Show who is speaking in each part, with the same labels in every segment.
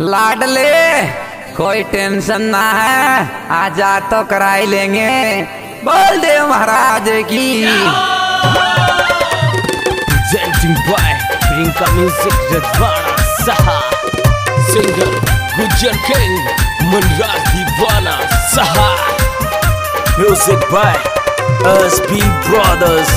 Speaker 1: लाडले कोई टेंशन ना है, आजा तो कराई लेंगे। बोल दे महाराज की।
Speaker 2: सिंगर गुजर किंग मनराज दीवाना सहा म्यूज़िक बाय ब्रदर्स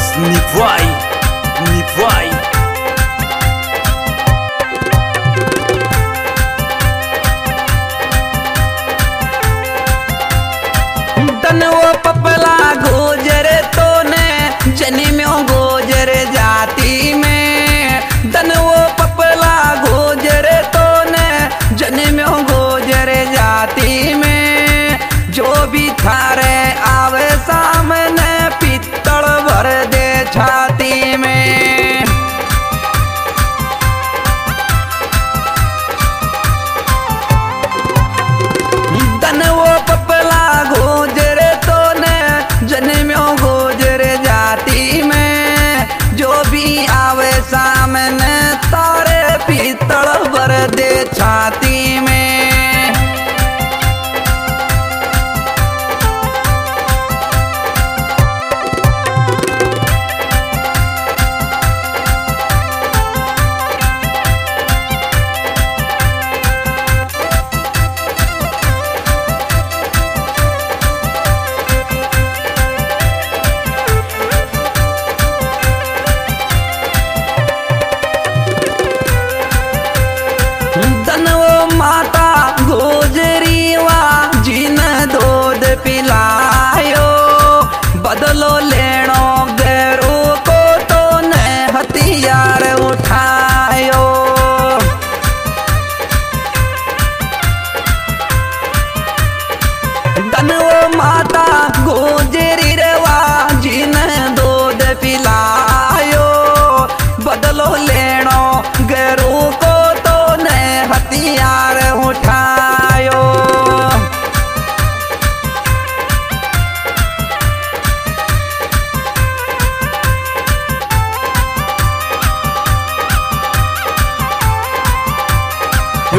Speaker 2: चंदन वो पपला घू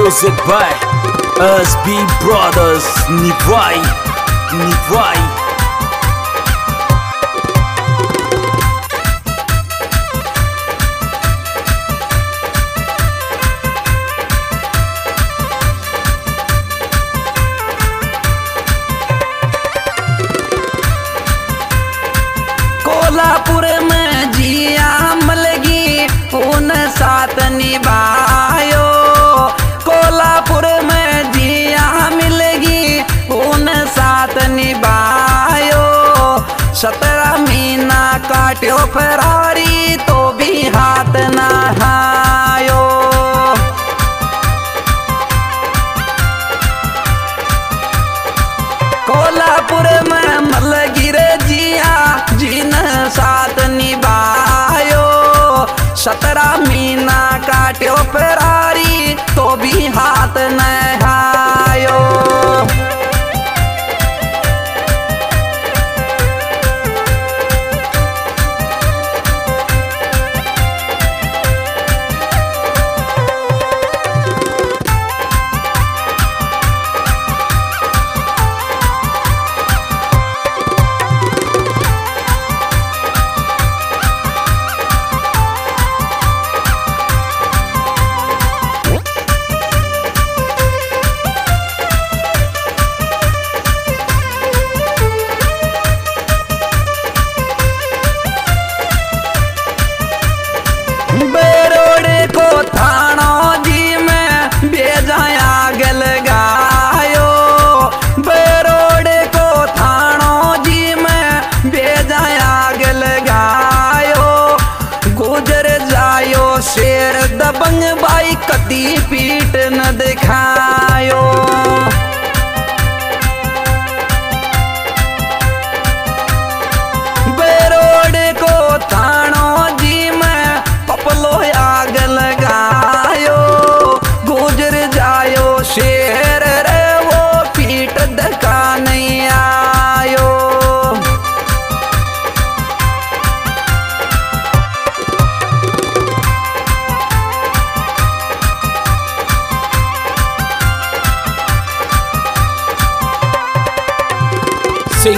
Speaker 2: Music by SB Brothers. Nivai Nivai
Speaker 1: operar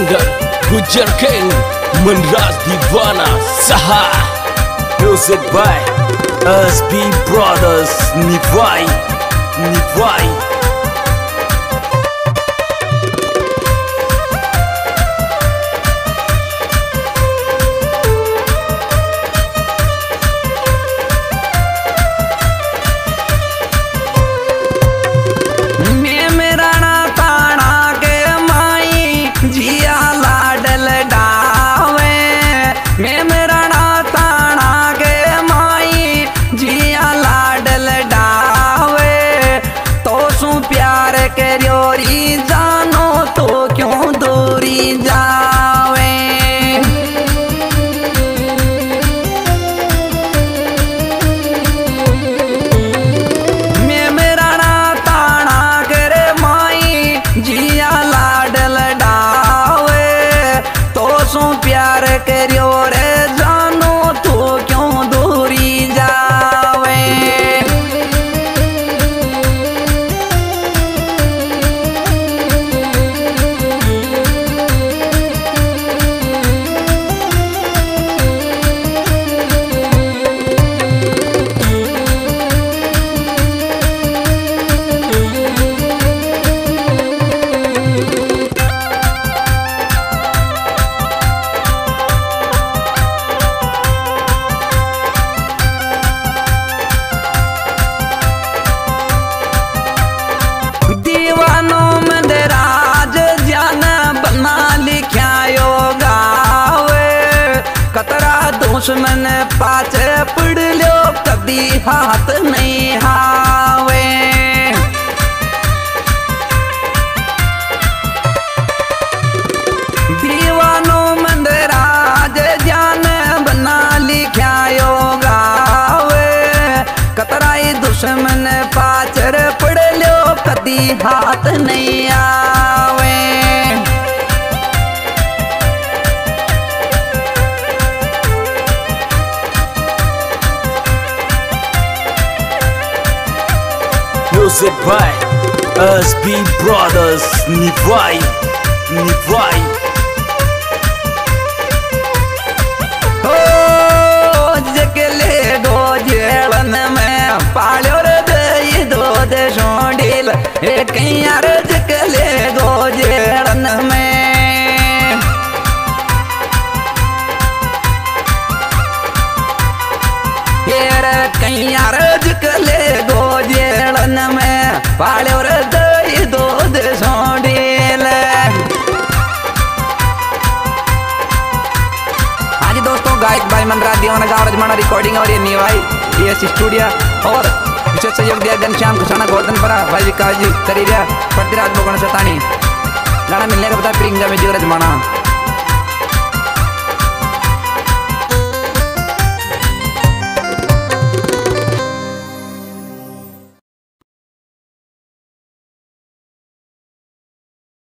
Speaker 1: Anda Gujar King Menras Divana Saha.
Speaker 2: Music by SB Brothers Nivai Nivai.
Speaker 1: दुश्मन पाचे पड़ लो कभी हाथ नहीं हावे। बना कतराई दुश्मन पाचर पड़ लो कदी हाथ नहीं आवे
Speaker 2: music by S B brothers निभाई निभाई
Speaker 1: हो जगले दो जेड़न में पालो रे दई दो दे शोंडिल। एक यार जगले दो जेड़न में दीवाना गावरज माना रिकॉर्डिंग और ये नीवाई ये स्टूडियो और विशेष सहयोग दिया घनश्याम खुशाना परा भाई विकास जी, करीरिया, पृथ्वीराज भगवान सतानी। गाना मिलने का पता प्रियंका में जीव रजमाना